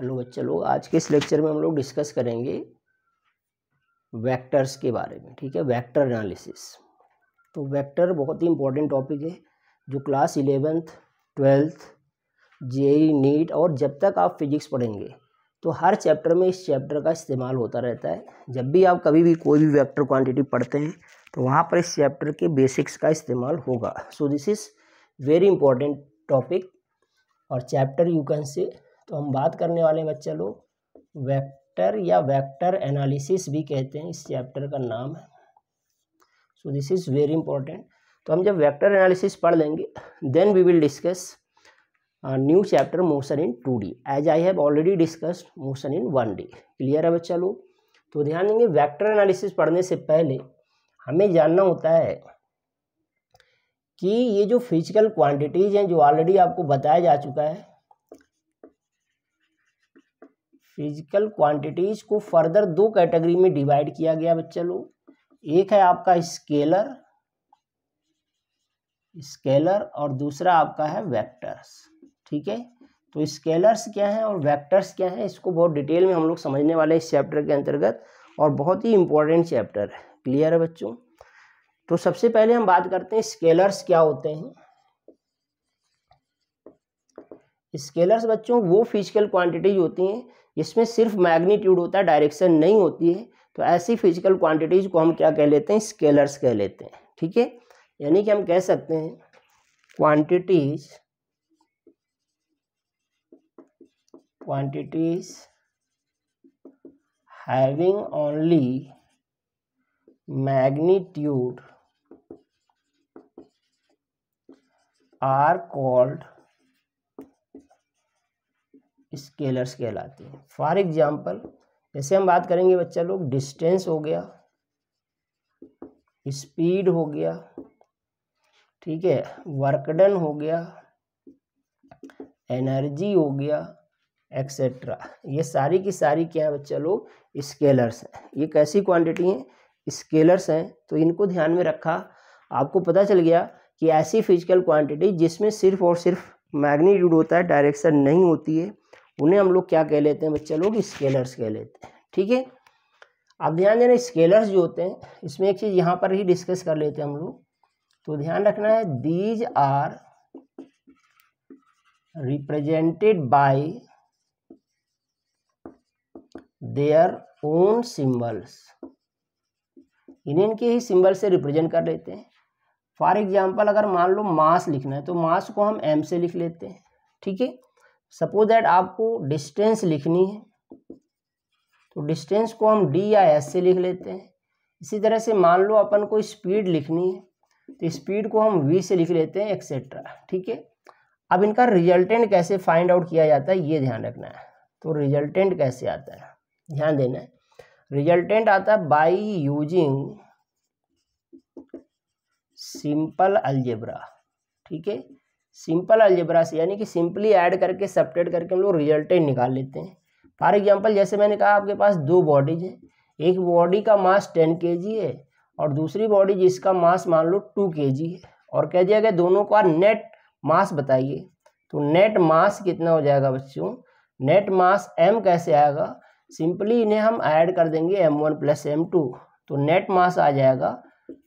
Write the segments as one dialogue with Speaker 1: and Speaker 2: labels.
Speaker 1: Hello बच्चे, लोग, आज के इस लेक्चर में हम लोग डिस्कस करेंगे वेक्टर्स के बारे में, ठीक है? Vector analysis. तो वेक्टर बहुत ही इंपॉर्टेंट टॉपिक है, जो class eleventh twelfth JEE NEET और जब तक आप फिजिक्स पढ़ेंगे तो हर चैप्टर में इस चैप्टर का इस्तेमाल होता रहता है। जब भी आप कभी भी कोई भी वेक्टर क्वांटिटी पढ़ते हैं तो वहाँ पर इस चैप्टर के बेसिक्स का इस्तेमाल होगा। So this is very important topic और चैप्टर यू कैन से तो हम बात करने वाले बच्चा लोग। वेक्टर या वेक्टर एनालिसिस भी कहते हैं, इस चैप्टर का नाम है। So this is very important तो हम जब वेक्टर एनालिसिस पढ़ लेंगे then we will discuss new chapter motion in two D as I have already discussed motion in one D clear है बच्चा लोग? तो ध्यान देंगे, वेक्टर एनालिसिस पढ़ने से पहले हमें जानना होता है कि ये जो फ़िज़िकल क्वांटिटीज़ हैं, जो ऑलरेडी आपको बताया जा चुका है फ़िज़िकल क्वांटिटीज को फर्दर दो कैटेगरी में डिवाइड किया गया बच्चा लोग। एक है आपका स्केलर स्केलर और दूसरा आपका है वेक्टर्स ठीक है? तो स्केलर्स क्या है और वेक्टर्स क्या है, इसको बहुत डिटेल में हम लोग समझने वाले इस चैप्टर के अंतर्गत और बहुत ही इंपॉर्टेंट चैप्टर है। क्लियर है बच्चों? तो सबसे पहले हम बात करते हैं स्केलर्स क्या होते हैं। स्केलर्स बच्चों, वो फ़िज़िकल क्वांटिटीज होती हैं इसमें सिर्फ़ मैग्नीट्यूड होता है, डायरेक्शन नहीं होती है तो ऐसी फ़िज़िकल क्वांटिटीज को हम क्या कह लेते हैं? स्केलर्स कह लेते हैं, ठीक है? यानी कि हम कह सकते हैं, quantities quantities having only magnitude are called scalars कहलाते हैं। फॉर एग्ज़ाम्पल जैसे हम बात करेंगे बच्चा लोग, डिस्टेंस हो गया, स्पीड हो गया, ठीक है, वर्कडन हो गया, एनर्जी हो गया एक्सेट्रा ये सारी की सारी क्या है बच्चा लोग? स्केलर्स हैं। ये कैसी क्वांटिटी हैं? स्केलर्स हैं। तो इनको ध्यान में रखा, आपको पता चल गया कि ऐसी फ़िज़िकल क्वांटिटी जिसमें सिर्फ़ और सिर्फ़ मैग्नीट्यूड होता है डायरेक्शन नहीं होती है उन्हें हम लोग क्या कह लेते हैं बच्चे लोग? स्केलर्स कह लेते हैं। ठीक है? अब ध्यान देना, स्केलर्स जो होते हैं, इसमें एक चीज़ यहाँ पर ही डिस्कस कर लेते हैं हम लोग। तो ध्यान रखना है these are represented by their own symbols इन्हें के ही सिंबल से रिप्रेजेंट कर लेते हैं। फॉर एग्ज़ाम्पल अगर मान लो मास लिखना है तो मास को हम एम से लिख लेते हैं। ठीक है? सपोज़ दैट आपको डिस्टेंस लिखनी है तो डिस्टेंस को हम डी या एस से लिख लेते हैं। इसी तरह से मान लो अपन को स्पीड लिखनी है तो स्पीड को हम वी से लिख लेते हैं एक्सेट्रा ठीक है? अब इनका रिजल्टेंट कैसे फाइंड आउट किया जाता है, ये ध्यान रखना है। तो रिजल्टेंट कैसे आता है? ध्यान देना है। रिजल्टेंट आता है बाई यूजिंग सिंपल अलजेब्रा ठीक है? सिंपल अलजेब्रा से, यानी कि सिंपली ऐड करके सपरेट करके हम लोग रिजल्टेंट निकाल लेते हैं। फॉर एग्जांपल, जैसे मैंने कहा, आपके पास दो बॉडीज हैं। एक बॉडी का मास टेन के है और दूसरी बॉडी, जिसका मास मान लो टू के है। और कह दिया गया, दोनों का नेट मास बताइए। तो नेट मास कितना हो जाएगा बच्चों? नेट मास एम कैसे आएगा? सिंपली इन्हें हम ऐड कर देंगे M one plus M two. तो नेट मास आ जाएगा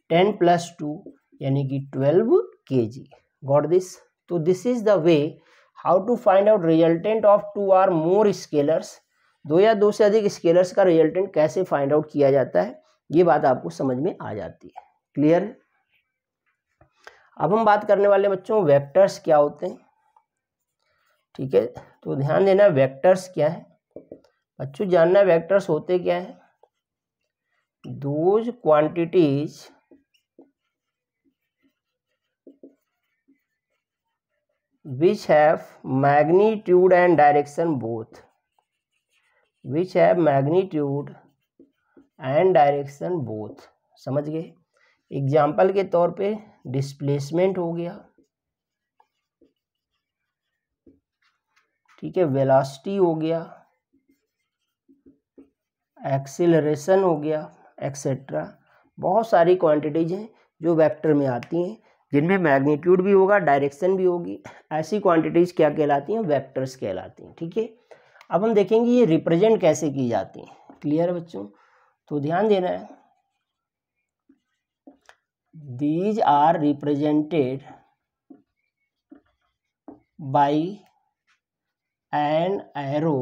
Speaker 1: टेन प्लस टू, यानी कि twelve K G got this तो this is the way how to find out resultant of two or more scalars दो या दो से अधिक स्केलर्स का रिजल्टेंट कैसे फाइंड आउट किया जाता है? ये बात आपको समझ में आ जाती है। क्लियर अब हम बात करने वाले बच्चों वेक्टर्स क्या होते हैं? ठीक है तो ध्यान देना वेक्टर्स क्या है? बच्चों, जानना वेक्टर्स होते क्या है? Those quantities which have magnitude and direction both. Which have magnitude and direction both. समझ गए? एग्ज़ाम्पल के तौर पे डिस्प्लेसमेंट हो गया। ठीक है वेलासिटी हो गया। एक्सिलरेशन हो गया एक्सेट्रा बहुत सारी क्वांटिटीज हैं जो वेक्टर में आती हैं। जिनमें मैग्नीट्यूड भी होगा, डायरेक्शन भी होगी, ऐसी क्वांटिटीज़ क्या कहलाती हैं? वेक्टर्स कहलाती हैं, ठीक है? अब हम देखेंगे ये रिप्रेजेंट कैसे की जाती हैं। क्लियर है बच्चों? तो ध्यान देना है। These are represented by an arrow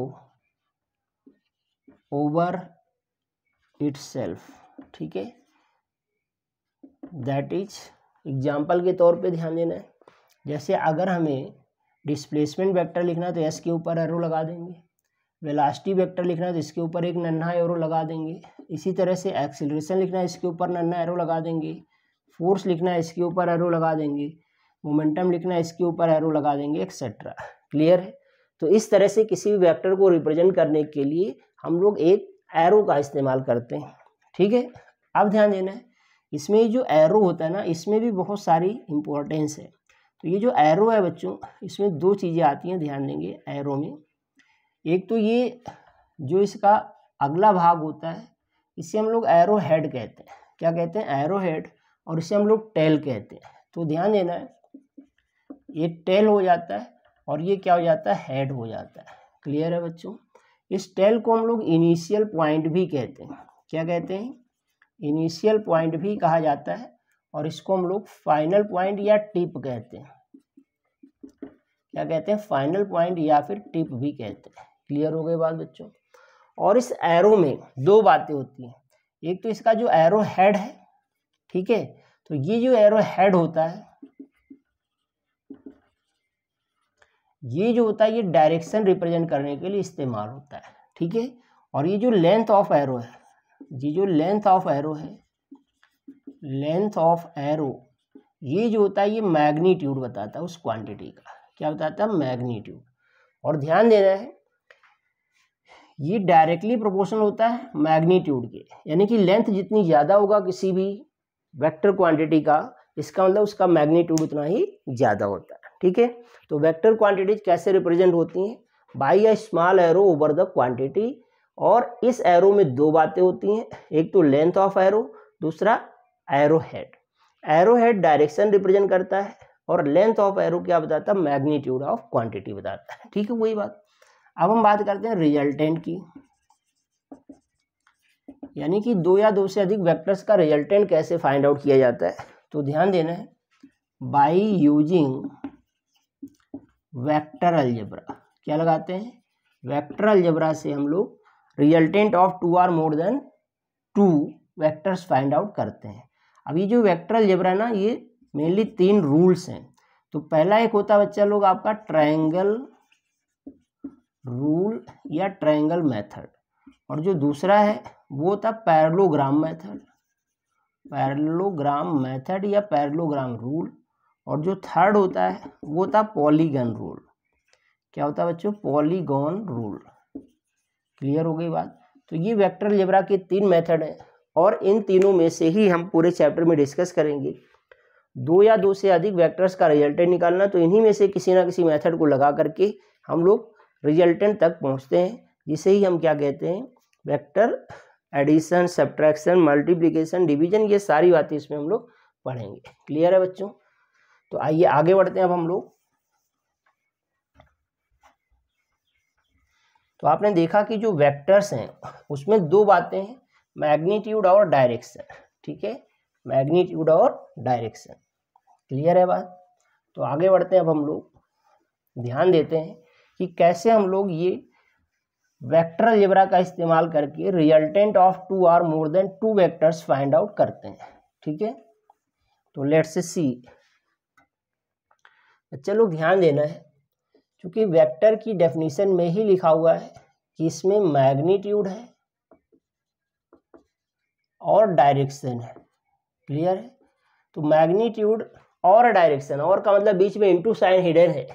Speaker 1: over self ठीक है? दैट इज़ एग्ज़ाम्पल के तौर पे ध्यान देना है। जैसे अगर हमें डिस्प्लेसमेंट वेक्टर लिखना है तो एस के ऊपर एरो लगा देंगे। वेलासिटी वेक्टर लिखना है तो इसके ऊपर एक नन्हा एरो लगा देंगे। इसी तरह से एक्सिलरेशन लिखना है, इसके ऊपर नन्हा एरो लगा देंगे। फोर्स लिखना है, इसके ऊपर एरो लगा देंगे। मोमेंटम लिखना है, इसके ऊपर एरो लगा देंगे एक्सेट्रा क्लियर है? तो इस तरह से किसी भी वेक्टर को रिप्रेजेंट करने के लिए हम लोग एक एरो का इस्तेमाल करते हैं। ठीक है? अब ध्यान देना है। इसमें जो एरो होता है ना, इसमें भी बहुत सारी इम्पोर्टेंस है। तो ये जो एरो है बच्चों, इसमें दो चीज़ें आती हैं, ध्यान देंगे एरो में। एक तो ये जो इसका अगला भाग होता है, इसे हम लोग एरो हेड कहते हैं। क्या कहते हैं? एरो हेड और इसे हम लोग टेल कहते हैं। तो ध्यान देना है ये टेल हो जाता है और ये क्या हो जाता है? हेड हो जाता है। क्लियर है बच्चों? इस टेल को हम लोग इनिशियल पॉइंट भी कहते हैं। क्या कहते हैं? इनिशियल पॉइंट भी कहा जाता है और इसको हम लोग फाइनल पॉइंट या टिप कहते हैं। क्या कहते हैं? फाइनल पॉइंट या फिर टिप भी कहते हैं। क्लियर हो गई बात बच्चों? और इस एरो में दो बातें होती हैं। एक तो इसका जो एरो हेड है, ठीक है? तो ये जो एरो हेड होता है, ये जो होता है, ये डायरेक्शन रिप्रेजेंट करने के लिए इस्तेमाल होता है, ठीक है? और ये जो लेंथ ऑफ़ एरो है ये जो लेंथ ऑफ़ एरो है लेंथ ऑफ़ एरो ये जो होता है, ये मैग्नीट्यूड बताता है उस क्वांटिटी का। क्या बताता है? मैग्नीट्यूड और ध्यान देना है, ये डायरेक्टली प्रोपोर्शनल होता है मैग्नीट्यूड के। यानी कि लेंथ जितनी ज़्यादा होगा किसी भी वेक्टर क्वांटिटी का, इसका मतलब उसका मैग्नीट्यूड उतना ही ज़्यादा होता है। ठीक है? तो वेक्टर क्वांटिटीज कैसे रिप्रेजेंट होती हैं? By a small arrow over the quantity और इस एरो में दो बातें होती हैं, एक तो लेंथ ऑफ़ एरो दूसरा arrow head arrow head direction represent करता है और लेंथ ऑफ़ एरो क्या बताता है? मैग्नीट्यूड ऑफ़ क्वांटिटी बताता है। ठीक है, वही बात। अब हम बात करते हैं रिजल्टेंट की। यानी कि दो या दो से अधिक वेक्टर्स का रिजल्टेंट कैसे फाइंड आउट किया जाता है? तो ध्यान देना है बाई यूजिंग वेक्टर अलजेब्रा क्या लगाते हैं? वेक्टर अलजेब्रा से हम लोग resultant of two or more than two vectors find out करते हैं। अब ये जो वेक्टर अलजेब्रा ना, ये मेनली तीन रूल्स हैं। तो पहला एक होता है बच्चा लोग, आपका ट्रायंगल रूल या ट्रायंगल मेथड। और जो दूसरा है, वो था पैरलोग्राम मेथड। पैरलोग्राम मेथड या पैरलोग्राम रूल। और जो थर्ड होता है, वो था पॉलीगन रूल। क्या होता है बच्चों? Polygon rule. क्लियर हो गई बात। तो ये वेक्टर जेबरा के तीन मेथड हैं और इन तीनों में से ही हम पूरे चैप्टर में डिस्कस करेंगे। दो या दो से अधिक वेक्टर्स का रिजल्टेंट निकालना तो इन्हीं में से किसी ना किसी मेथड को लगा करके हम लोग रिजल्टेंट तक पहुँचते हैं, जिसे ही हम क्या कहते हैं? Vector addition, subtraction, multiplication, division, ये सारी बातें इसमें हम लोग पढ़ेंगे। क्लियर है बच्चों? तो आइए आगे बढ़ते हैं अब हम लोग। तो आपने देखा कि जो वेक्टर्स हैं, उसमें दो बातें हैं मैग्नीट्यूड और डायरेक्शन ठीक है? मैग्नीट्यूड और डायरेक्शन क्लियर है बात? तो आगे बढ़ते हैं अब हम लोग, ध्यान देते हैं कि कैसे हम लोग ये वेक्टर अलजेब्रा का इस्तेमाल करके resultant of two or more than two vectors find out करते हैं, ठीक है? तो लेट्स सी चलो ध्यान देना है। क्योंकि वेक्टर की डेफिनेशन में ही लिखा हुआ है कि इसमें मैग्नीट्यूड है और डायरेक्शन है। क्लियर है? तो मैग्नीट्यूड और डायरेक्शन, और का मतलब बीच में इंटू साइन हिडन है।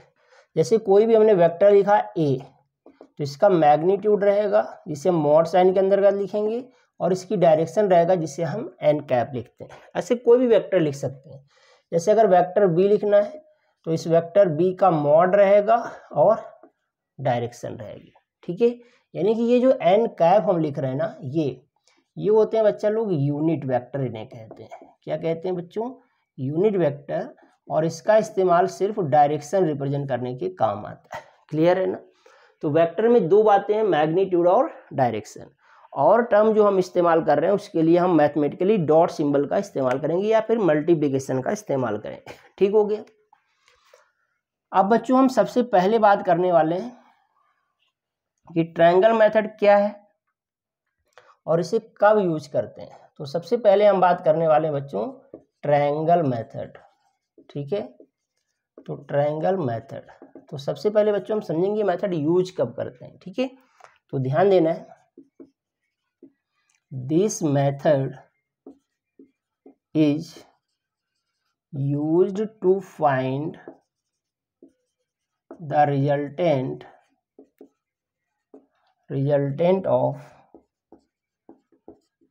Speaker 1: जैसे कोई भी हमने वेक्टर लिखा ए तो इसका मैग्नीट्यूड रहेगा, जिसे मॉड साइन के अंदर लिखेंगे, और इसकी डायरेक्शन रहेगा, जिसे हम एन कैप लिखते हैं। ऐसे कोई भी वेक्टर लिख सकते हैं। जैसे अगर वेक्टर बी लिखना है तो इस वेक्टर बी का मॉड रहेगा और डायरेक्शन रहेगी, ठीक है? यानी कि ये जो एन कैप हम लिख रहे हैं ना, ये ये होते हैं बच्चा लोग यूनिट वेक्टर इन्हें कहते हैं। क्या कहते हैं बच्चों? यूनिट वेक्टर और इसका इस्तेमाल सिर्फ़ डायरेक्शन रिप्रेजेंट करने के काम आता है। क्लियर है ना? तो वेक्टर में दो बातें हैं, मैग्नीट्यूड और डायरेक्शन। और टर्म जो हम इस्तेमाल कर रहे हैं, उसके लिए हम मैथमेटिकली डॉट सिंबल का इस्तेमाल करेंगे या फिर मल्टीप्लिकेशन का इस्तेमाल करेंगे ठीक हो गया? अब बच्चों, हम सबसे पहले बात करने वाले हैं कि ट्रायंगल मेथड क्या है और इसे कब यूज़ करते हैं। तो सबसे पहले हम बात करने वाले बच्चों ट्रायंगल मेथड ठीक है? तो ट्रायंगल मेथड तो सबसे पहले बच्चों, हम समझेंगे मेथड यूज़ कब करते हैं, ठीक है? तो ध्यान देना है this method is used to find the resultant resultant of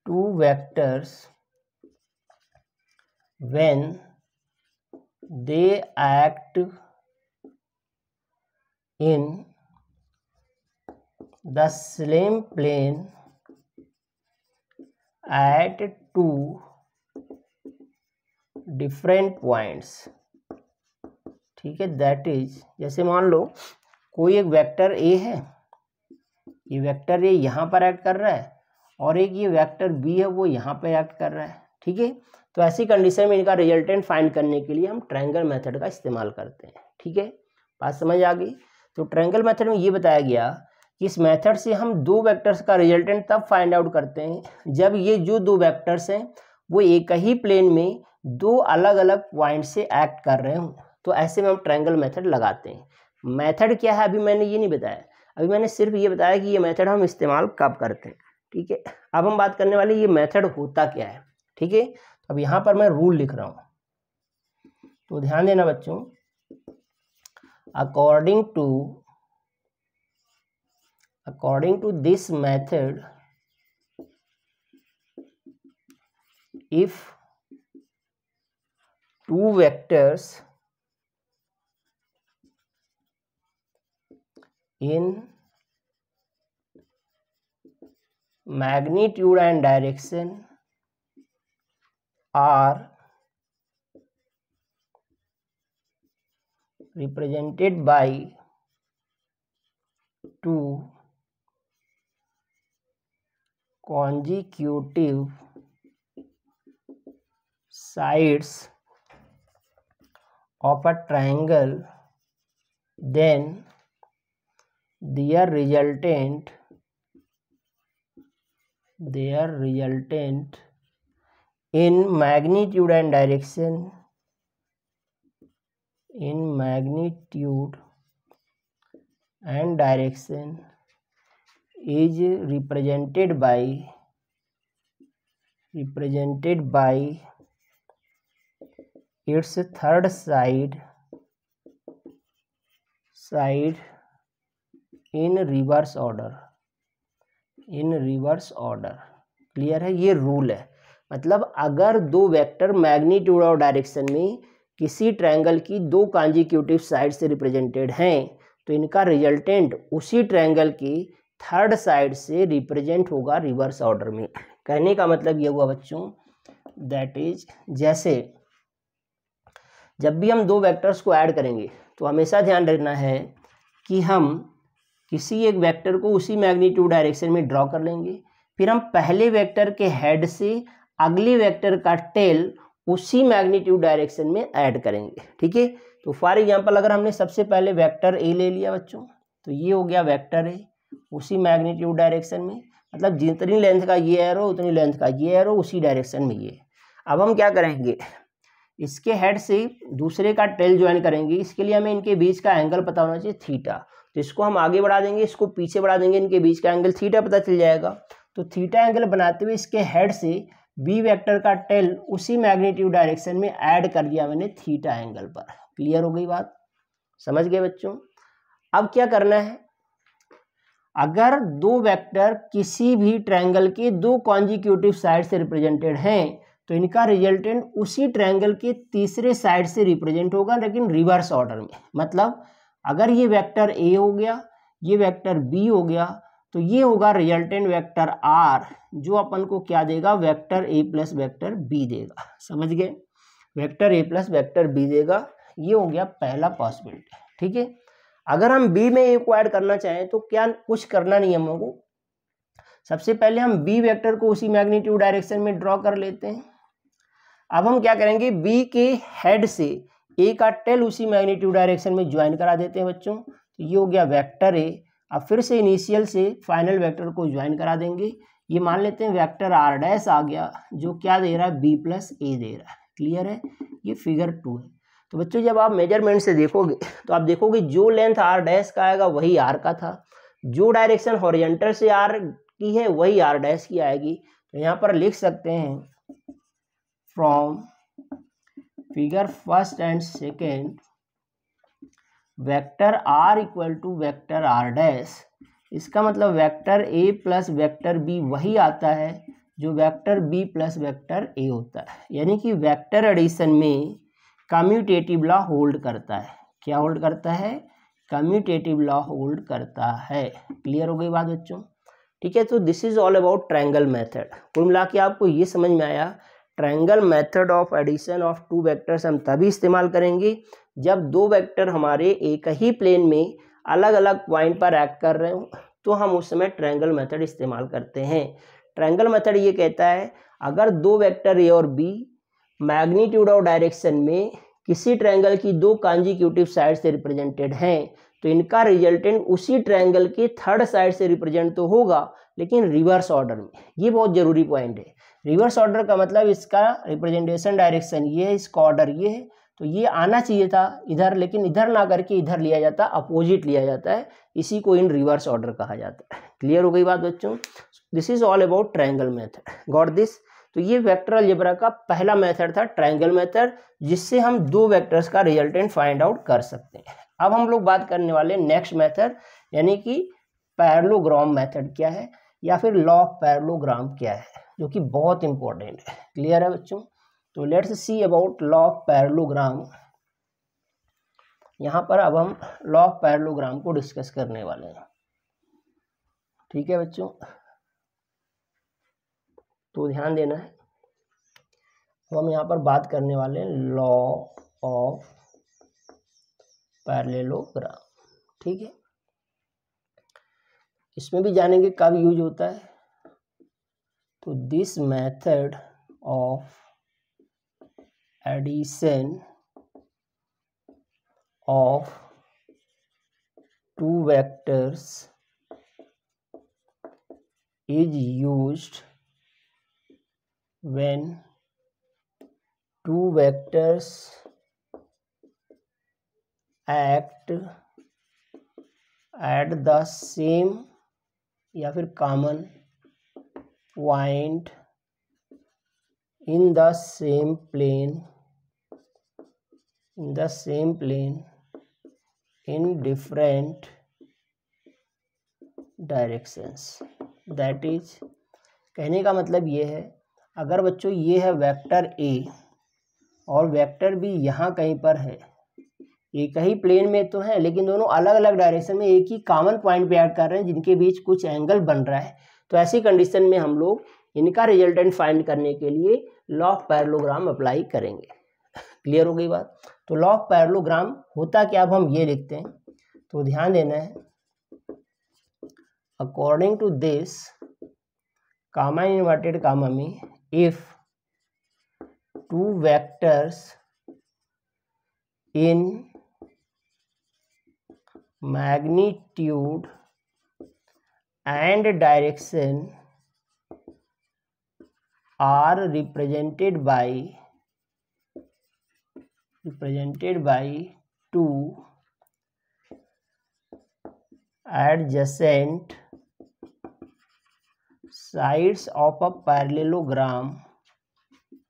Speaker 1: two vectors when they act in the same plane at two different points. ठीक है दैट इज़ जैसे मान लो, कोई एक वेक्टर ए है, ये वेक्टर ए यहाँ पर एक्ट कर रहा है, और एक ये वेक्टर बी है, वो यहाँ पर एक्ट कर रहा है, ठीक है? तो ऐसी कंडीशन में इनका रिजल्टेंट फाइंड करने के लिए हम ट्रायंगल मेथड का इस्तेमाल करते हैं, ठीक है? बात समझ आ गई? तो ट्रायंगल मेथड में ये बताया गया कि इस मेथड से हम दो वेक्टर्स का रिजल्टेंट तब फाइंड आउट करते हैं, जब ये जो दो वेक्टर्स हैं, वो एक ही प्लेन में दो अलग अलग पॉइंट से एक्ट कर रहे हों। तो ऐसे में हम ट्रायंगल मेथड लगाते हैं। मेथड क्या है? अभी मैंने ये नहीं बताया। अभी मैंने सिर्फ़ ये बताया कि ये मेथड हम इस्तेमाल कब करते हैं। ठीक है? अब हम बात करने वाले ये मेथड होता क्या है? ठीक है? तो अब यहाँ पर मैं रूल लिख रहा हूँ। तो ध्यान देना बच्चों according to according to this method if two vectors in magnitude and direction are represented by two consecutive sides of a triangle then their resultant their resultant in magnitude and direction in magnitude and direction is represented by represented by its third side side in reverse order, in reverse order, clear है? ये rule है। मतलब अगर दो vector magnitude और direction में किसी triangle की दो कॉन्जिक्यूटिव साइड से रिप्रेजेंटेड हैं तो इनका रिजल्टेंट उसी ट्रायंगल की थर्ड साइड से रिप्रेजेंट होगा रिवर्स ऑर्डर में। कहने का मतलब ये हुआ बच्चों दैट इज़ जैसे जब भी हम दो वेक्टर्स को ऐड करेंगे तो हमेशा ध्यान रखना है कि हम किसी एक वेक्टर को उसी मैग्नीट्यूड डायरेक्शन में ड्रॉ कर लेंगे। फिर हम पहले वेक्टर के हेड से अगले वेक्टर का टेल उसी मैग्नीट्यूड डायरेक्शन में ऐड करेंगे। ठीक है? तो फॉर एग्जांपल अगर हमने सबसे पहले वेक्टर ए ले लिया बच्चों तो ये हो गया वेक्टर ए उसी मैग्नीट्यूड डायरेक्शन में। मतलब जितनी लेंथ का ये एरो उतनी लेंथ का ये एरो उसी डायरेक्शन में ये। अब हम क्या करेंगे? इसके हेड से दूसरे का टेल ज्वाइन करेंगे। इसके लिए हमें इनके बीच का एंगल पता होना चाहिए थीटा तो इसको हम आगे बढ़ा देंगे, इसको पीछे बढ़ा देंगे, इनके बीच का एंगल थीटा पता चल जाएगा। तो थीटा एंगल बनाते हुए इसके हेड से बी वेक्टर का टेल उसी मैग्नीट्यूड डायरेक्शन में ऐड कर दिया मैंने थीटा एंगल पर। क्लियर हो गई बात? समझ गए बच्चों? अब क्या करना है? अगर दो वेक्टर किसी भी ट्रायंगल के दो कॉन्जिक्यूटिव साइड से रिप्रेजेंटेड हैं तो इनका रिजल्टेंट उसी ट्रायंगल के तीसरे साइड से रिप्रेजेंट होगा, लेकिन रिवर्स ऑर्डर में। मतलब अगर ये वेक्टर ए हो गया, ये वेक्टर बी हो गया तो ये होगा रिजल्टेंट वेक्टर आर जो अपन को क्या देगा? Vector A plus vector B देगा। समझ गए? Vector A plus vector B देगा। ये हो गया पहला पॉसिबिलिटी ठीक है? अगर हम बी में ए को ऐड करना चाहें तो क्या कुछ करना नहीं हम लोगों को? सबसे पहले हम बी वेक्टर को उसी मैग्नीट्यूड डायरेक्शन में ड्रॉ कर लेते हैं। अब हम क्या करेंगे? बी के हेड से ए का टेल उसी मैग्नीट्यूड डायरेक्शन में ज्वाइन करा देते हैं बच्चों। तो ये हो गया वेक्टर ए अब फिर से इनिशियल से फाइनल वेक्टर को ज्वाइन करा देंगे। ये मान लेते हैं वेक्टर आर डैश आ गया, जो क्या दे रहा है? बी प्लस ए दे रहा है। क्लियर है? ये फिगर टू है। तो बच्चों, जब आप मेज़रमेंट से देखोगे तो आप देखोगे जो लेंथ आर डैश का आएगा, वही आर का था। जो डायरेक्शन हॉरिजेंटल से आर की है, वही आर डैश की आएगी। तो यहाँ पर लिख सकते हैं from figure first and second vector R equal to vector R dash इसका मतलब vector A plus vector B वही आता है जो vector B plus vector A होता है। यानी कि वेक्टर एडिशन में कम्यूटेटिव लॉ होल्ड करता है। क्या होल्ड करता है? कम्यूटेटिव लॉ होल्ड करता है। क्लियर हो गई बात बच्चों? ठीक है तो this is all about triangle method कुल मिला के आपको ये समझ में आया triangle method of addition of two vectors हम तभी इस्तेमाल करेंगे जब दो वेक्टर हमारे एक ही प्लेन में अलग अलग पॉइंट पर एक्ट कर रहे हो तो हम उस समय ट्रायंगल मेथड इस्तेमाल करते हैं। ट्रायंगल मेथड ये कहता है, अगर दो वेक्टर ए और बी मैग्नीट्यूड और डायरेक्शन में किसी ट्रायंगल की दो कॉन्जिक्यूटिव साइड से रिप्रेजेंटेड हैं तो इनका रिजल्टेंट उसी ट्रायंगल के थर्ड साइड से रिप्रेजेंट तो होगा, लेकिन रिवर्स ऑर्डर में। ये बहुत ज़रूरी पॉइंट है। रिवर्स ऑर्डर का मतलब इसका रिप्रेजेंटेशन डायरेक्शन, ये है इसका ऑर्डर ये है तो ये आना चाहिए था इधर, लेकिन इधर ना करके इधर लिया जाता अपोजिट लिया जाता है, इसी को इन रिवर्स ऑर्डर कहा जाता है। क्लियर हो गई बात बच्चों? This is all about triangle method got this तो ये वेक्टर अलजेब्रा का पहला मेथड था ट्रायंगल मेथड जिससे हम दो वेक्टर्स का रिजल्टेंट फाइंड आउट कर सकते हैं। अब हम लोग बात करने वाले नेक्स्ट मेथड यानी कि पैरलोग्राम मेथड क्या है, या फिर लॉ पैरलोग्राम क्या है? जो कि बहुत इंपॉर्टेंट है। क्लियर है बच्चों? तो let's see about law of parallelogram यहाँ पर अब हम लॉ ऑफ़ पैरलोग्राम को डिस्कस करने वाले हैं। ठीक है बच्चों? तो ध्यान देना है। हम यहाँ पर बात करने वाले हैं लॉ ऑफ़ पैरेललोग्राम ठीक है? इसमें भी जानेंगे कब यूज़ होता है। तो this method of addition of two vectors is used when two vectors act at the same या फिर common Point in the same plane in the same plane in different directions that is कहने का मतलब ये है, अगर बच्चों ये है वेक्टर ए और वेक्टर बी यहाँ कहीं पर है एक ही प्लेन में तो है, लेकिन दोनों अलग अलग डायरेक्शन में एक ही कॉमन पॉइंट पे ऐड कर रहे हैं, जिनके बीच कुछ एंगल बन रहा है। तो ऐसी कंडीशन में हम लोग इनका रिजल्टेंट फाइंड करने के लिए लॉ ऑफ़ पैरलोग्राम अप्लाई करेंगे। क्लियर हो गई बात? तो लॉ ऑफ़ पैरलोग्राम होता क्या? अब हम ये लिखते हैं। तो ध्यान देना है। According to this comma inverted comma में if two vectors in magnitude and direction are represented by represented by two adjacent sides of a parallelogram.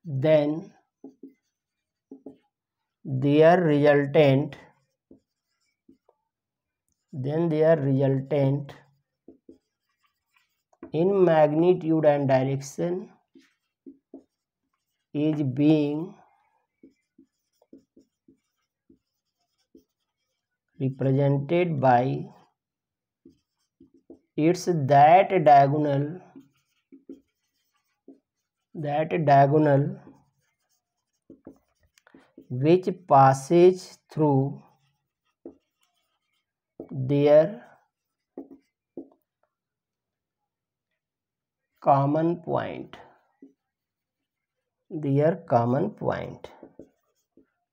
Speaker 1: Then their resultant then their resultant in magnitude and direction is being represented by its that diagonal that diagonal which passes through their common point their common point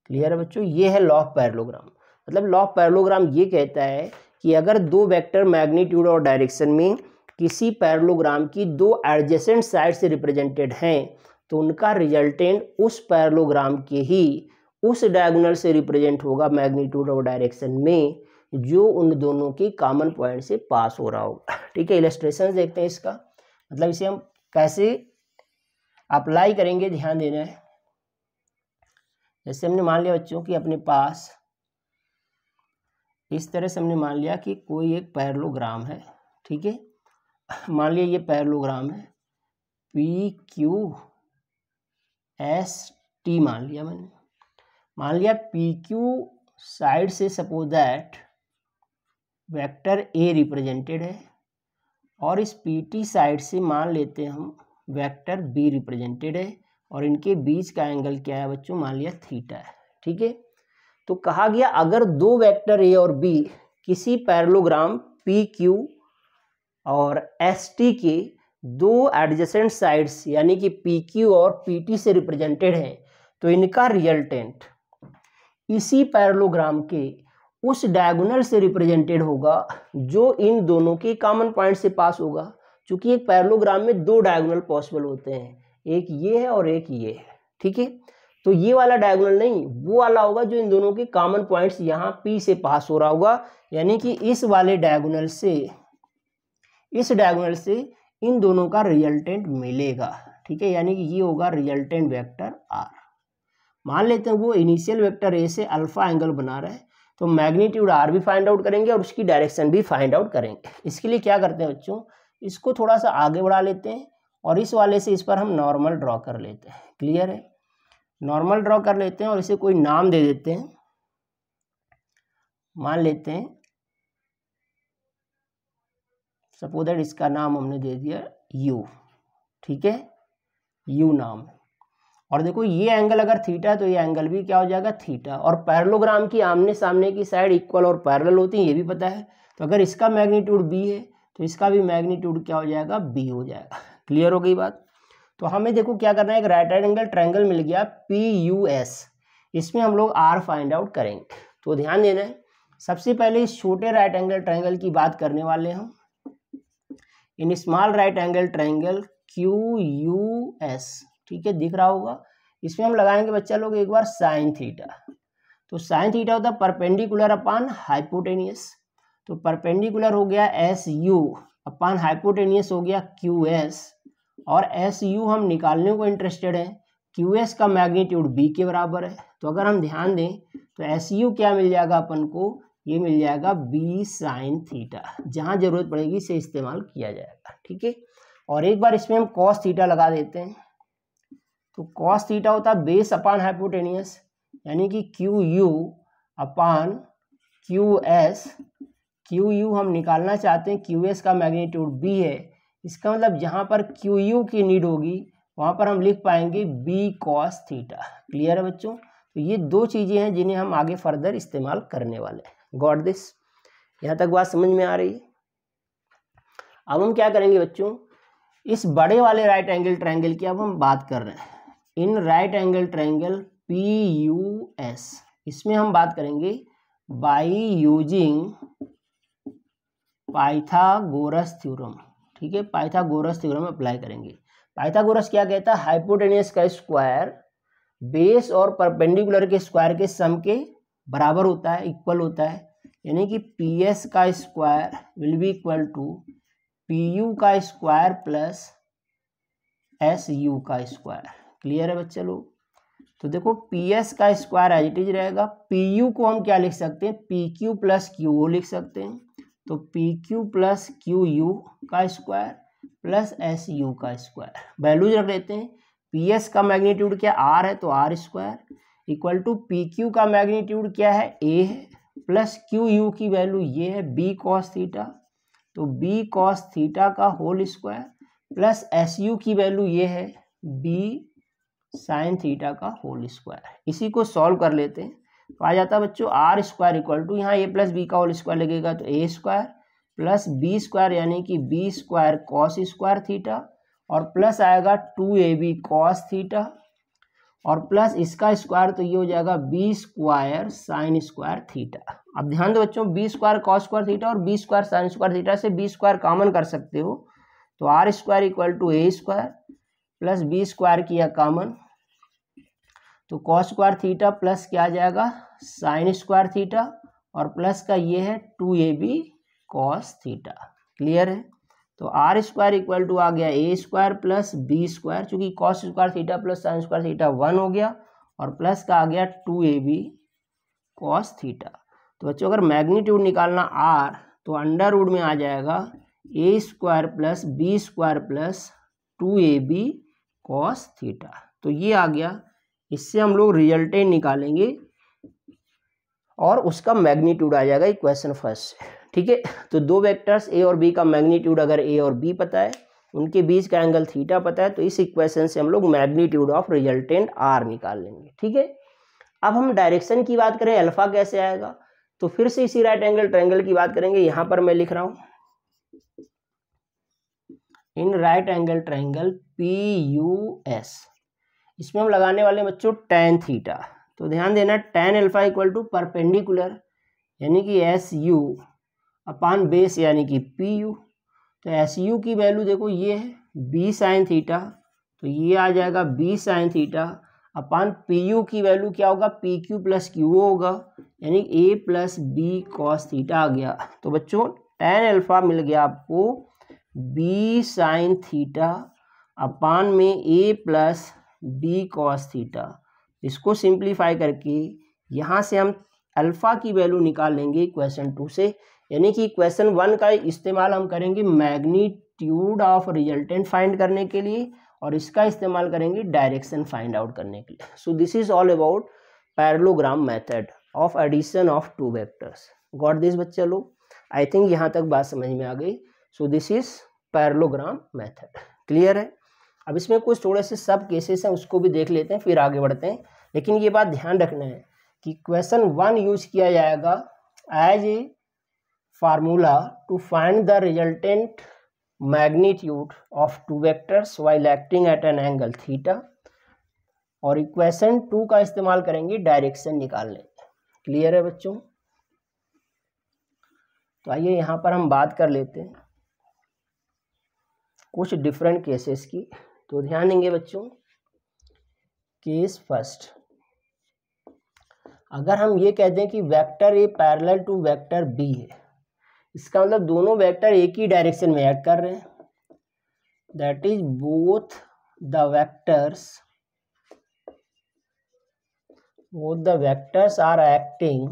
Speaker 1: clear है बच्चों? ये है law parallelogram मतलब law parallelogram ये कहता है कि अगर दो वेक्टर मैग्नीट्यूड और डायरेक्शन में किसी पैरलोग्राम की दो एडजेसेंट साइड से रिप्रेजेंटेड हैं तो उनका रिजल्टेंट उस पैरलोग्राम के ही उस डायगोनल से रिप्रेजेंट होगा मैग्नीट्यूड और डायरेक्शन में, जो उन दोनों की कॉमन पॉइंट से पास हो रहा होगा। ठीक है इलेस्ट्रेशन देखते हैं इसका। मतलब इसे हम कैसे अप्लाई करेंगे, ध्यान देना है। जैसे हमने मान लिया बच्चों कि अपने पास इस तरह से हमने मान लिया कि कोई एक पैरलोग्राम है, ठीक है? मान लिया ये पैरलोग्राम है पी क्यू एस टी मान लिया मैंने। मान लिया पी क्यू साइड से suppose that vector A represented है। और इस पी टी साइड से मान लेते हैं हम वेक्टर बी रिप्रेजेंटेड है और इनके बीच का एंगल क्या है बच्चों? मान लिया थीटा है, ठीक है? तो कहा गया अगर दो वेक्टर ए और बी किसी पैरलोग्राम पी क्यू और एस टी के दो एडजेसेंट साइड्स यानी कि पी क्यू और पी टी से रिप्रेजेंटेड हैं तो इनका रिजल्टेंट इसी पैरलोग्राम के उस डायगोनल से रिप्रेजेंटेड होगा, जो इन दोनों के कॉमन पॉइंट से पास होगा क्योंकि एक पैरलोग्राम में दो डायगोनल पॉसिबल होते हैं, एक ये है और एक ये है, ठीक है? तो ये वाला डायगोनल नहीं, वो वाला होगा जो इन दोनों के कॉमन पॉइंट्स यहाँ पी से पास हो रहा होगा, यानी कि इस वाले डायगोनल से, इस डायगोनल से इन दोनों का रिजल्टेंट मिलेगा, ठीक है? यानी कि ये होगा रिजल्टेंट वेक्टर आर मान लेते हैं वो इनिशियल वेक्टर ए से अल्फ़ा एंगल बना रहा है तो मैग्नीट्यूड आर भी फाइंड आउट करेंगे और उसकी डायरेक्शन भी फाइंड आउट करेंगे। इसके लिए क्या करते हैं बच्चों? इसको थोड़ा सा आगे बढ़ा लेते हैं और इस वाले से इस पर हम नॉर्मल ड्रॉ कर लेते हैं। क्लियर है? नॉर्मल ड्रॉ कर लेते हैं और इसे कोई नाम दे देते हैं। मान लेते हैं। सपोज़ दैट इसका नाम हमने दे दिया यू ठीक है? यू नाम। और देखो, ये एंगल अगर थीटा है तो ये एंगल भी क्या हो जाएगा? थीटा और पैरलोग्राम की आमने सामने की साइड इक्वल और पैरल होती है, ये भी पता है। तो अगर इसका मैग्नीट्यूड बी है तो इसका भी मैग्नीट्यूड क्या हो जाएगा? बी हो जाएगा। क्लियर हो गई बात? तो हमें देखो क्या करना है? एक राइट एंगल ट्रायंगल मिल गया पी यू एस इसमें हम लोग आर फाइंड आउट करेंगे। तो ध्यान देना है, सबसे पहले इस छोटे राइट एंगल ट्रायंगल की बात करने वाले हम। In small right angle triangle Q U S ठीक है, दिख रहा होगा। इसमें हम लगाएँगे बच्चा लोग एक बार साइन थीटा तो साइन थीटा होता है परपेंडिकुलर अपान हाइपोटेनियस तो परपेंडिकुलर हो गया एस यू अपान हाइपोटेनियस हो गया क्यू एस और एस यू हम निकालने को इंटरेस्टेड हैं। क्यू एस का मैग्नीट्यूड बी के बराबर है। तो अगर हम ध्यान दें तो एस यू क्या मिल जाएगा अपन को? ये मिल जाएगा बी साइन थीटा जहाँ ज़रूरत पड़ेगी इसे इस्तेमाल किया जाएगा। ठीक है? और एक बार इसमें हम कॉस थीटा लगा देते हैं। तो कॉस थीटा होता है बेस अपान हाइपोटेनियस यानी कि Q U upon Q S Q U हम निकालना चाहते हैं क्यू एस का मैग्नीट्यूड बी है। इसका मतलब जहाँ पर क्यू यू की नीड होगी, वहाँ पर हम लिख पाएँगे बी कॉस थीटा क्लियर है बच्चों? तो ये दो चीज़ें हैं जिन्हें हम आगे फर्दर इस्तेमाल करने वाले हैं। गॉड दिस यहाँ तक बात समझ में आ रही? है अब हम क्या करेंगे बच्चों? इस बड़े वाले राइट एंगल ट्रायंगल की अब हम बात कर रहे हैं। In right angle triangle P U S इसमें हम बात करेंगे बाई यूजिंग पाइथागोरस थ्योरम ठीक है? पाइथागोरस थ्योरम अप्लाई करेंगे। पाइथागोरस क्या कहता है? हाइपोटेनियस का स्क्वायर बेस और परपेंडिकुलर के स्क्वायर के सम के बराबर होता है इक्वल होता है। यानी कि पी एस का square will be equal to P U का स्क्वायर प्लस एस यू का स्क्वायर क्लियर है बच्चे लोग? तो देखो पी एस का स्क्वायर एज इट इज़ रहेगा। पी यू को हम क्या लिख सकते हैं? पी क्यू प्लस क्यू लिख सकते हैं। तो P Q plus Q U का स्क्वायर प्लस एस यू का स्क्वायर वैल्यूज़ रख लेते हैं। पी एस का मैग्नीट्यूड क्या? आर है तो R square equal to P Q का मैग्नीट्यूड क्या है? ए है। प्लस क्यू यू की वैल्यू ये है बी कॉस थीटा तो बी कॉस थीटा का whole square plus S U की वैल्यू ये है बी साइन थीटा का होल स्क्वायर इसी को सॉल्व कर लेते हैं। तो आ जाता है बच्चों आर स्क्वायर इक्वल टू यहाँ ए प्लस बी का होल स्क्वायर लगेगा तो A square plus B square यानी कि B square cos square theta और प्लस आएगा two A B cos theta और प्लस इसका स्क्वायर तो ये हो जाएगा B square sine square theta अब ध्यान दो बच्चों B square cos square theta और B square sine square theta से बी स्क्वायर कॉमन कर सकते हो। तो R square equal to A square plus B square किया कॉमन तो कॉस स्क्वायर थीटा प्लस क्या आ जाएगा? साइन स्क्वायर थीटा और प्लस का ये है two A B cos theta clear है? तो आर स्क्वायर इक्वल टू आ गया A square plus B square चूँकि cos square theta plus sine square theta one हो गया और प्लस का आ गया two A B cos theta तो बच्चों, अगर मैग्नीट्यूड निकालना आर तो अंडर रूड में आ जाएगा A square plus B square plus two A B cos theta तो ये आ गया इससे हम लोग रिजल्टेंट निकालेंगे और उसका मैग्नीट्यूड आ जाएगा इक्वेशन फ़र्स्ट ठीक है? तो दो वेक्टर्स ए और बी का मैग्नीट्यूड अगर ए और बी पता है, उनके बीच का एंगल थीटा पता है तो इस इक्वेशन से हम लोग मैग्नीट्यूड ऑफ़ रिजल्टेंट आर निकाल लेंगे, ठीक है? अब हम डायरेक्शन की बात करें अल्फ़ा कैसे आएगा? तो फिर से इसी राइट एंगल ट्रायंगल की बात करेंगे, यहाँ पर मैं लिख रहा हूँ। In right angle triangle P U S इसमें हम लगाने वाले बच्चों टेन थीटा तो ध्यान देना tan alpha equal to perpendicular यानी कि एस यू अपान बेस यानी कि पी यू तो एस यू की वैल्यू देखो, ये है बी साइन थीटा तो ये आ जाएगा B sine theta upon P U की वैल्यू क्या होगा? पी क्यू प्लस क्यू होगा। यानी A plus B cos theta आ गया। तो बच्चों टेन अल्फ़ा मिल गया आपको बी साइन थीटा अपान में A plus B cos theta. इसको सिंप्लीफाई करके यहाँ से हम अल्फ़ा की वैल्यू निकाल लेंगे क्वेश्चन टू से। यानी कि क्वेश्चन वन का इस्तेमाल हम करेंगे मैग्नीट्यूड ऑफ़ रिजल्टेंट फाइंड करने के लिए और इसका इस्तेमाल करेंगे डायरेक्शन फाइंड आउट करने के लिए। So this is all about parallelogram method of addition of two vectors got this बच्चे? लोग आई थिंक यहाँ तक बात समझ में आ गई। So this is parallelogram method clear है? अब इसमें कुछ थोड़े से सब केसेस हैं, उसको भी देख लेते हैं, फिर आगे बढ़ते हैं। लेकिन ये बात ध्यान रखना है कि क्वेश्चन वन यूज़ किया जाएगा as a formula to find the resultant magnitude of two vectors while acting at an angle theta और इक्वेशन टू का इस्तेमाल करेंगे डायरेक्शन निकालने। क्लियर है बच्चों? तो आइए यहाँ पर हम बात कर लेते हैं कुछ डिफरेंट केसेस की। तो ध्यान देंगे बच्चों, केस फ़र्स्ट। अगर हम ये कहते हैं कि vector A parallel to vector B है, इसका मतलब दोनों वेक्टर एक ही डायरेक्शन में ऐड कर रहे हैं। That is both the vectors both the vectors are acting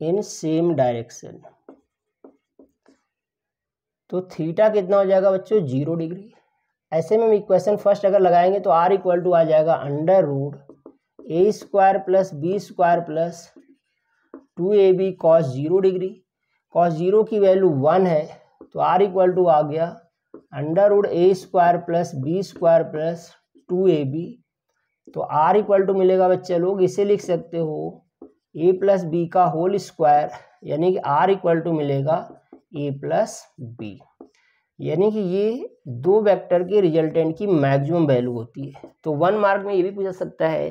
Speaker 1: in same direction तो थीटा कितना हो जाएगा बच्चों? ज़ीरो डिग्री ऐसे में हम इक्वेशन फ़र्स्ट अगर लगाएँगे तो आर इक्वल टू आ जाएगा under root A square plus B square plus two A B cos zero degree cos zero की वैल्यू वन है तो आर इक्वल टू आ गया under root A square plus B square plus two A B तो R equal to मिलेगा बच्चे लोग, इसे लिख सकते हो ए प्लस बी का होल स्क्वायर यानी कि आर इक्वल टू मिलेगा ए प्लस बी यानी कि ये दो वेक्टर के रिजल्टेंट की मैक्सिमम वैल्यू होती है। तो वन मार्क में ये भी पूछा सकता है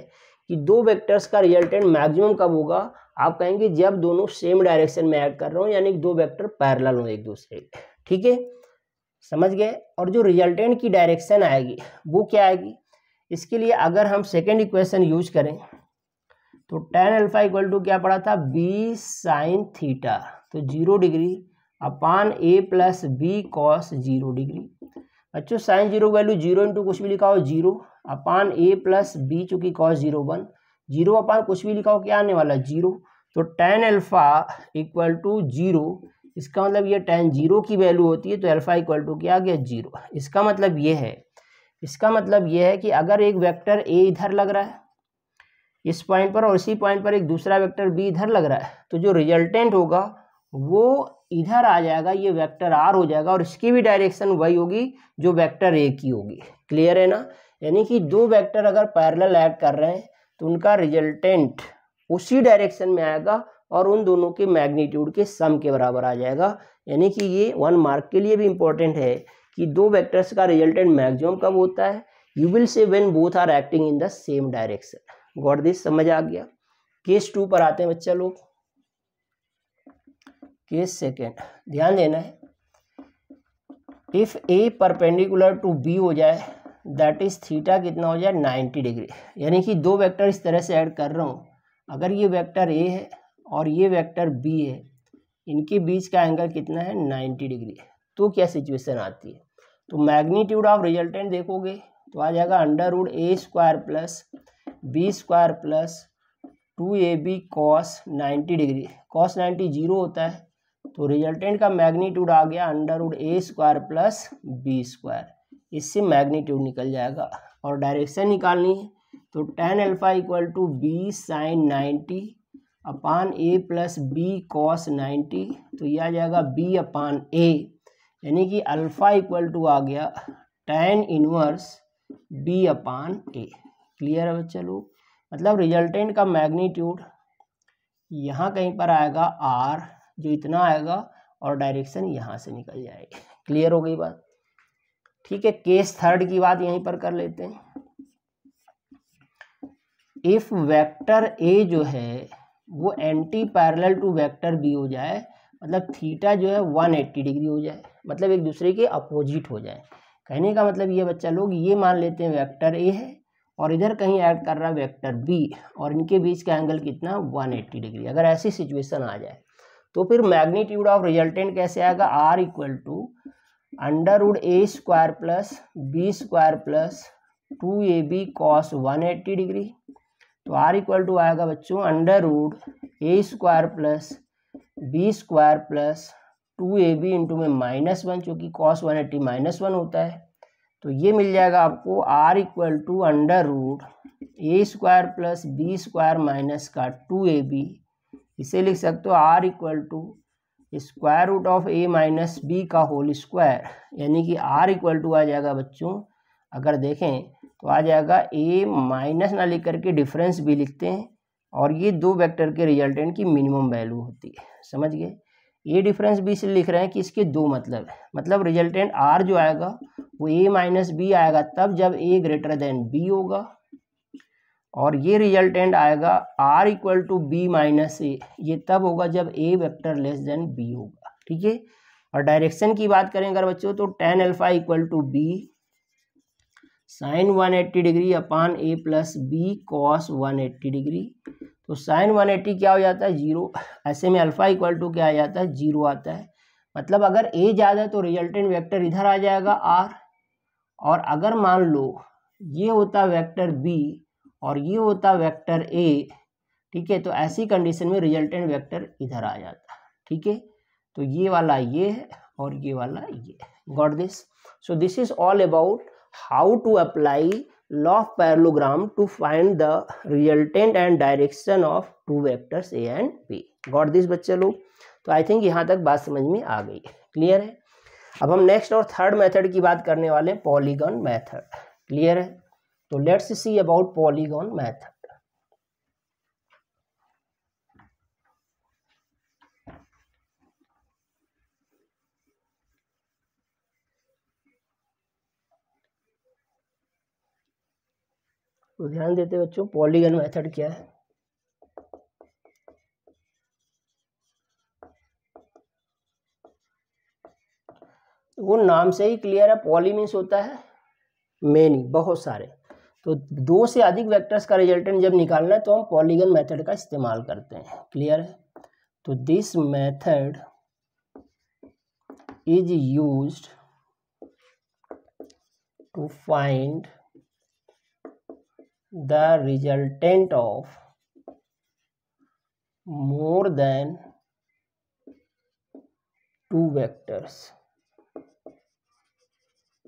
Speaker 1: कि दो वेक्टर्स का रिजल्टेंट मैक्सिमम कब होगा? आप कहेंगे जब दोनों सेम डायरेक्शन में ऐड कर रहे हूँ, यानी कि दो वेक्टर पैरेलल हो एक दूसरे ठीक है? समझ गए? और जो रिजल्टेंट की डायरेक्शन आएगी, वो क्या आएगी? इसके लिए अगर हम सेकेंड इक्वेशन यूज़ करें तो टेन अल्फ़ा इक्वल टू क्या पड़ा था? बी साइन थीटा तो zero degree upon A plus B cos zero degree बच्चों sine zero value zero into कुछ भी लिखा हो zero upon A plus B चूँकि cos zero one zero upon कुछ भी लिखा हो क्या आने वाला? ज़ीरो तो tan alpha equal to zero इसका मतलब ये टेन ज़ीरो की वैल्यू होती है तो एल्फा इक्वल टू क्या आ गया? ज़ीरो इसका मतलब ये है, इसका मतलब ये है कि अगर एक वेक्टर ए इधर लग रहा है, इस पॉइंट पर और इसी पॉइंट पर एक दूसरा वेक्टर बी इधर लग रहा है तो जो रिजल्टेंट होगा वो इधर आ जाएगा, ये वेक्टर आर हो जाएगा और इसकी भी डायरेक्शन वही होगी जो वेक्टर ए की होगी। क्लियर है ना? यानी कि दो वेक्टर अगर पैरेलल ऐड कर रहे हैं तो उनका रिजल्टेंट उसी डायरेक्शन में आएगा और उन दोनों के मैग्नीट्यूड के सम के बराबर आ जाएगा। यानी कि ये वन मार्क के लिए भी इंपॉर्टेंट है कि दो वेक्टर्स का रिजल्टेंट मैक्सिमम कब होता है? You will say when both are acting in the same direction got this समझ आ गया? केस टू पर आते हैं बच्चा लोग। Case second. ध्यान देना है। If A perpendicular to B हो जाए दैट इज़ थीटा कितना हो जाए? 90 डिग्री यानी कि दो वेक्टर इस तरह से ऐड कर रहा हूँ। अगर ये वेक्टर ए है और ये वेक्टर बी है, इनके बीच का एंगल कितना है? 90 डिग्री तो क्या सिचुएशन आती है? तो मैग्नीट्यूड ऑफ़ रिजल्टेंट देखोगे तो आ जाएगा under root A square plus B square plus two A B cos ninety degree cos ninety zero होता है। तो रिजल्टेंट का मैग्नीट्यूड आ गया under root A square plus B square इससे मैग्नीट्यूड निकल जाएगा। और डायरेक्शन निकालनी है तो tan alpha equal to B sine ninety upon A plus B cos ninety तो यह आ जाएगा बी अपान ए यानी कि अल्फ़ा इक्वल टू आ गया tan inverse B upon A clear है बच्चा लोग? मतलब रिजल्टेंट का मैग्नीट्यूड यहाँ कहीं पर आएगा आर जो इतना आएगा और डायरेक्शन यहाँ से निकल जाएगी। क्लियर हो गई बात? ठीक है केस थर्ड की बात यहीं पर कर लेते हैं। इफ़ वेक्टर ए जो है, वो anti parallel to vector B हो जाए मतलब थीटा जो है 180 डिग्री हो जाए मतलब एक दूसरे के अपोजिट हो जाए। कहने का मतलब ये बच्चा लोग, ये मान लेते हैं वेक्टर ए है और इधर कहीं ऐड कर रहा है वेक्टर बी और इनके बीच का एंगल कितना? 180 डिग्री अगर ऐसी सिचुएशन आ जाए तो फिर मैग्नीट्यूड ऑफ़ रिजल्टेंट कैसे आएगा? R equal to under root A square plus B square plus two A B cos one eighty degree तो आर इक्वल टू आएगा बच्चों under root A square plus B square plus two A B into में minus one चूँकि cos one eighty minus one होता है। तो ये मिल जाएगा आपको R equal to under root A square plus B square minus का टू ए बी इसे लिख सकते हो R equal to square root of A minus B का होल स्क्वायर यानी कि आर इक्वल टू आ जाएगा बच्चों, अगर देखें तो आ जाएगा ए माइनस ना लिख करके डिफरेंस भी लिखते हैं, और ये दो वेक्टर के रिजल्टेंट की मिनिमम वैल्यू होती है। समझ गए? ये डिफरेंस भी इसलिए लिख रहे हैं कि इसके दो मतलब है। मतलब रिजल्टेंट आर जो आएगा, वो ए माइनस बी आएगा तब जब ए ग्रेटर देन बी होगा। और ये रिजल्टेंट आएगा R equal to B minus A. ये तब होगा जब A vector less than B होगा, ठीक है? और डायरेक्शन की बात करें अगर बच्चों तो tan alpha equal to B sine one eighty degree upon A plus B cos one eighty degree तो साइन वन एट्टी क्या हो जाता है? ज़ीरो ऐसे में अल्फ़ा इक्वल टू क्या आ जाता है? ज़ीरो आता है। मतलब अगर ए ज़्यादा है तो रिजल्टेंट वेक्टर इधर आ जाएगा आर और अगर मान लो ये होता वेक्टर बी और ये होता वेक्टर ए ठीक है? तो ऐसी कंडीशन में रिजल्टेंट वेक्टर इधर आ जाता ठीक है? तो ये वाला ये है और ये वाला ये got this so this is all about how to apply law of parallelogram to find the resultant and direction of two vectors A and B got this बच्चे लोग? तो आई थिंक यहाँ तक बात समझ में आ गई। क्लियर है? अब हम नेक्स्ट और थर्ड मेथड की बात करने वाले हैं पॉलीगॉन मेथड क्लियर है? तो let's see about polygon method तो ध्यान देते बच्चों पॉलीगन मेथड क्या है? वो नाम से ही क्लियर है पॉली मीन्स होता है मेनी बहुत सारे। तो दो से अधिक वेक्टर्स का रिजल्टेंट जब निकालना है तो हम पॉलीगन मेथड का इस्तेमाल करते हैं। क्लियर है तो this method is used to find the resultant of more than two vectors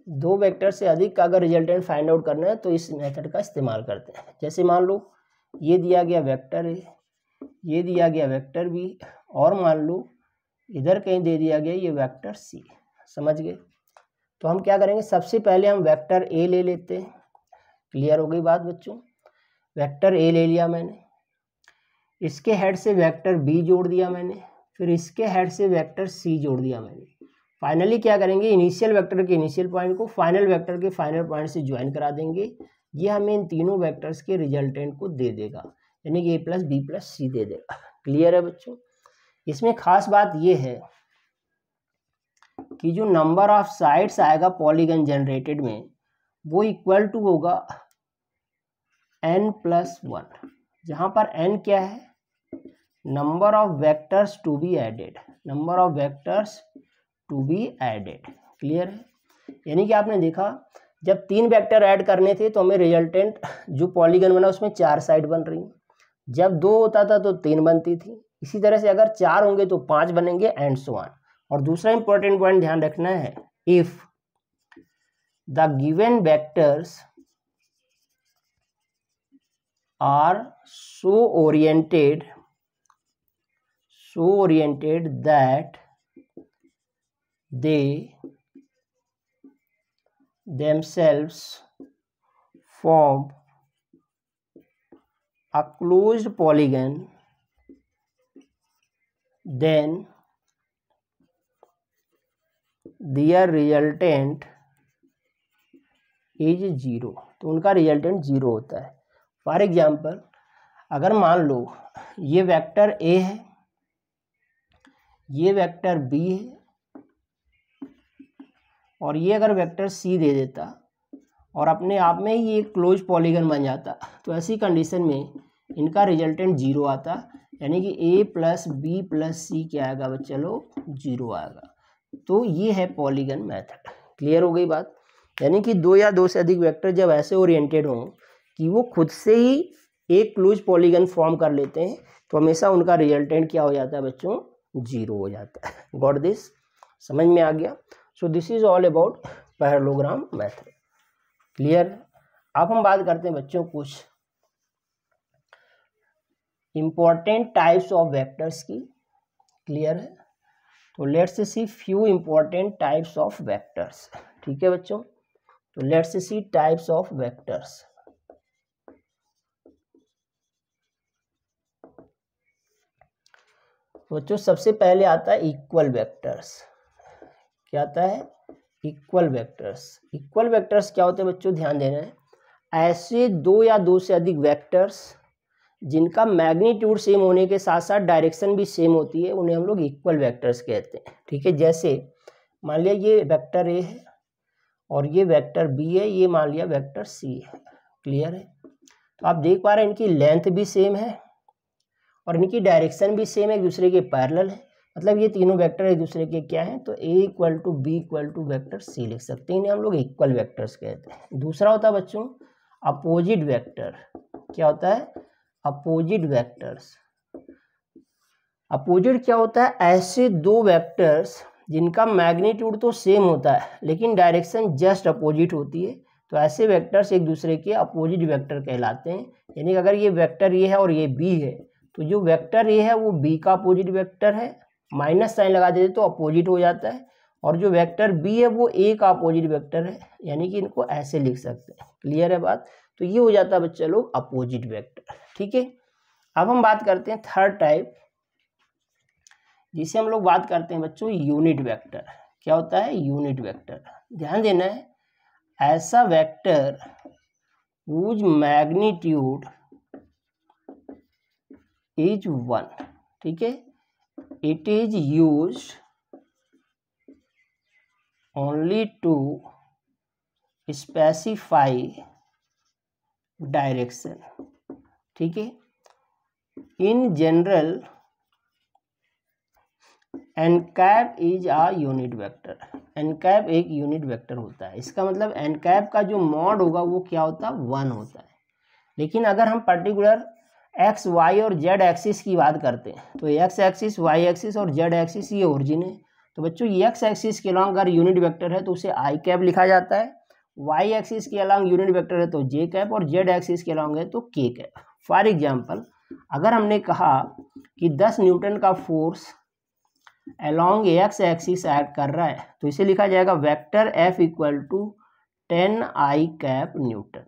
Speaker 1: दो वेक्टर से अधिक का अगर रिजल्टेंट फाइंड आउट करना है तो इस मेथड का इस्तेमाल करते हैं। जैसे मान लो, ये दिया गया वेक्टर है ये दिया गया वेक्टर भी और मान लो, इधर कहीं दे दिया गया ये वेक्टर सी समझ गए? तो हम क्या करेंगे? सबसे पहले हम वेक्टर ए ले लेते हैं। क्लियर हो गई बात बच्चों? वेक्टर ए ले लिया मैंने। इसके हेड से वेक्टर बी जोड़ दिया मैंने। फिर इसके हेड से वेक्टर सी जोड़ दिया मैंने। फाइनली क्या करेंगे? इनिशियल वेक्टर के इनिशियल पॉइंट को फाइनल वेक्टर के फाइनल पॉइंट से ज्वाइन करा देंगे। ये हमें इन तीनों वेक्टर्स के रिजल्टेंट को दे देगा। यानी कि A plus B plus C दे देगा। क्लियर है बच्चों? इसमें खास बात ये है कि जो नंबर ऑफ़ साइड्स आएगा पॉलीगन जनरेटेड में, वो इक्वल टू होगा एन प्लस वन जहाँ पर एन क्या है? Number of vectors to be added number of vectors to be added clear है? यानी कि आपने देखा, जब तीन वेक्टर ऐड करने थे तो हमें रिजल्टेंट जो पॉलीगन बना, उसमें चार साइड बन रही जब दो होता था तो तीन बनती थी। इसी तरह से अगर चार होंगे तो पाँच बनेंगे एंड सो वन और दूसरा इंपॉर्टेंट पॉइंट ध्यान रखना है if the given vectors are so oriented so oriented that they themselves form a closed polygon, then their resultant is zero तो उनका रिजल्टेंट ज़ीरो होता है। फॉर एग्ज़ाम्पल अगर मान लो, ये वेक्टर ए है, ये वेक्टर बी है और ये अगर वेक्टर सी दे देता और अपने आप में ही ये क्लोज पॉलीगन बन जाता तो ऐसी कंडीशन में इनका रिजल्टेंट ज़ीरो आता, यानी कि A plus B plus C क्या आएगा बच्चा लोग ज़ीरो आएगा। तो ये है पॉलीगन मेथड क्लियर हो गई बात? यानी कि दो या दो से अधिक वेक्टर जब ऐसे ओरिएंटेड हों कि वो खुद से ही एक क्लोज पॉलीगन फॉर्म कर लेते हैं तो हमेशा उनका रिजल्टेंट क्या हो जाता है बच्चों? ज़ीरो हो जाता है। गॉड दिस समझ में आ गया? So this is all about parallelogram method clear अब हम बात करते हैं बच्चों कुछ इंपॉर्टेंट टाइप्स ऑफ़ वेक्टर्स की। क्लियर है? तो let's see few important types of vectors ठीक है बच्चों? तो let's see types of vectors बच्चों, सबसे पहले आता है इक्वल वेक्टर्स क्या आता है? इक्वल वेक्टर्स इक्वल वेक्टर्स क्या होते हैं बच्चों? ध्यान देना है। ऐसे दो या दो से अधिक वेक्टर्स जिनका मैग्नीट्यूड सेम होने के साथ साथ डायरेक्शन भी सेम होती है, उन्हें हम लोग इक्वल वेक्टर्स कहते हैं। ठीक है? जैसे, मान लिया ये वेक्टर ए है और ये वेक्टर बी है, ये मान लिया वेक्टर सी है। क्लियर है? तो आप देख पा रहे हैं, इनकी लेंथ भी सेम है और इनकी डायरेक्शन भी सेम है, एक दूसरे के पैरेलल है। मतलब ये तीनों वेक्टर एक दूसरे के क्या हैं? तो A equal to B equal to vector C लिख सकते हैं। इन्हें हम लोग इक्वल वैक्टर्स कहते हैं। दूसरा होता है बच्चों अपोजिट वैक्टर क्या होता है? अपोजिट वैक्टर्स अपोजिट क्या होता है? ऐसे दो वैक्टर्स जिनका मैग्नीट्यूड तो सेम होता है, लेकिन डायरेक्शन जस्ट अपोजिट होती है। तो ऐसे वेक्टर्स एक दूसरे के अपोजिट वेक्टर कहलाते हैं। यानी कि अगर ये वेक्टर ये है और ये बी है तो जो वेक्टर ये है वो बी का अपोजिट वेक्टर है। माइनस साइन लगा देते तो अपोजिट हो जाता है। और जो वेक्टर बी है, वो ए का अपोजिट वेक्टर है, यानी कि इनको ऐसे लिख सकते हैं। क्लियर है बात? तो ये हो जाता है बच्चे लोग अपोजिट वेक्टर, ठीक है? अब हम बात करते हैं थर्ड टाइप, जिसे हम लोग बात करते हैं बच्चों यूनिट वेक्टर। क्या होता है? Unit vector. ध्यान देना है, ऐसा vector whose magnitude is one ठीक है? It is used only to specify direction. ठीक है? In general n cap is a unit vector n cap एक यूनिट वेक्टर होता है। इसका मतलब एनकैप का जो मॉड होगा वो क्या होता है? वन होता है। लेकिन अगर हम पर्टिकुलर एक्स वाई और जेड एक्सिस की बात करते हैं। तो एक्स एक्सिस, वाई एक्सिस और जेड एक्सिस ये ओरिजिन है। तो बच्चों, ये एक्स एक्सिस के अलॉन्ग अगर यूनिट वेक्टर है तो उसे आई कैप लिखा जाता है। वाई एक्सिस के अलॉन्ग यूनिट वेक्टर है तो जे कैप और जेड एक्सिस के अलॉन्ग है तो के कैप फॉर एग्ज़ाम्पल अगर हमने कहा कि दस न्यूटन का force along X axis act कर रहा है तो इसे लिखा जाएगा vector F equal to ten i cap newton.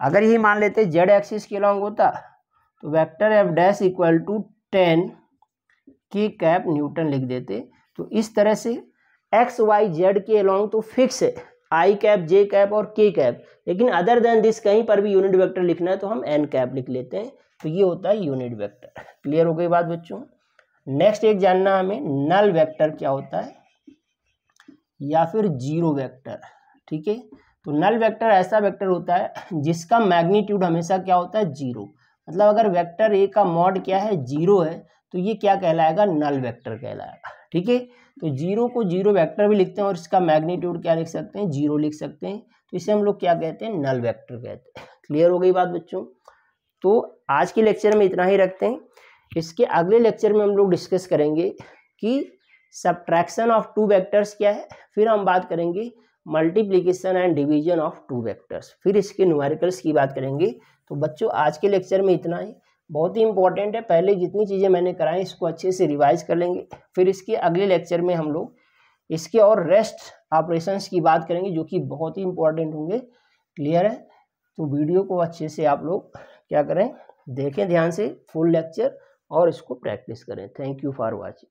Speaker 1: अगर यही मान लेते जेड एक्सिस के अलॉन्ग होता तो vector F dash equal to ten k cap newton लिख देते। तो इस तरह से एक्स वाई जेड के अलॉन्ग तो फिक्स है। आई कैप, जे कैप और के कैप। लेकिन अदर देन दिस कहीं पर भी यूनिट वेक्टर लिखना है तो हम एन कैप लिख लेते हैं। तो ये होता है यूनिट वेक्टर। क्लियर हो गई बात बच्चों? नेक्स्ट एक जानना हमें, नल वेक्टर क्या होता है? या फिर ज़ीरो वेक्टर, ठीक है? तो नल वेक्टर ऐसा वेक्टर होता है जिसका मैग्नीट्यूड हमेशा क्या होता है? ज़ीरो। मतलब अगर वेक्टर ए का मॉड क्या है? ज़ीरो है तो ये क्या कहलाएगा? नल वेक्टर कहलाएगा। ठीक है? तो ज़ीरो को ज़ीरो वेक्टर भी लिखते हैं और इसका मैग्नीट्यूड क्या लिख सकते हैं? ज़ीरो लिख सकते हैं। तो इसे हम लोग क्या कहते हैं? नल वेक्टर कहते हैं। क्लियर हो गई बात बच्चों? तो आज के लेक्चर में इतना ही रखते हैं। इसके अगले लेक्चर में हम लोग डिस्कस करेंगे कि सब्ट्रैक्शन ऑफ़ टू वेक्टर्स क्या है? फिर हम बात करेंगे multiplication and division of two vectors फिर इसके न्यूमेरिकल्स की बात करेंगे। तो बच्चों, आज के लेक्चर में इतना ही। बहुत ही इंपॉर्टेंट है। पहले जितनी चीज़ें मैंने कराई, इसको अच्छे से रिवाइज कर लेंगे। फिर इसके अगले लेक्चर में हम लोग इसके और रेस्ट ऑपरेशंस की बात करेंगे, जो कि बहुत ही इंपॉर्टेंट होंगे। क्लियर है? तो वीडियो को अच्छे से आप लोग क्या करें? देखें ध्यान से फुल लेक्चर और इसको प्रैक्टिस करें। Thank you for watching